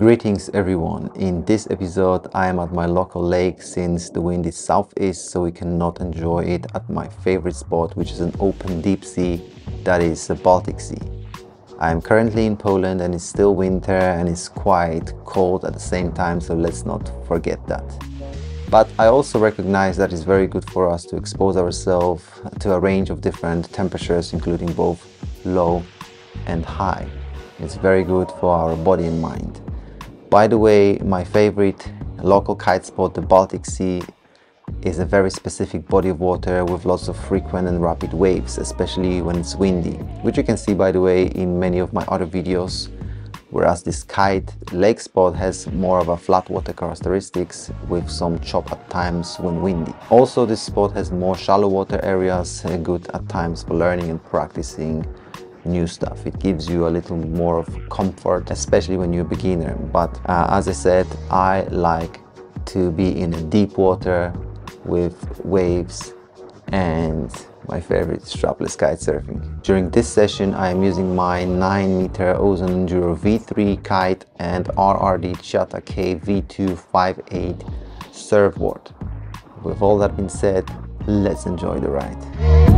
Greetings everyone. In this episode I am at my local lake since the wind is southeast so we cannot enjoy it at my favorite spot which is an open deep sea that is the Baltic Sea. I am currently in Poland and it's still winter and it's quite cold at the same time so let's not forget that. But I also recognize that it's very good for us to expose ourselves to a range of different temperatures including both low and high. It's very good for our body and mind. By the way, my favorite local kite spot, the Baltic Sea, is a very specific body of water with lots of frequent and rapid waves, especially when it's windy, which you can see by the way in many of my other videos, whereas this kite lake spot has more of a flat water characteristics with some chop at times when windy. Also this spot has more shallow water areas, uh, good at times for learning and practicing new stuff. It gives you a little more of comfort, especially when you're a beginner. But uh, as I said, I like to be in a deep water with waves and my favorite strapless kite surfing. During this session I am using my 9 meter Ozone Enduro V3 kite and RRD Chata K V258 surfboard. With all that being said, let's enjoy the ride.